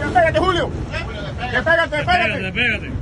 Despégate, Julio. Despégate, despégate. Despégate, despégate.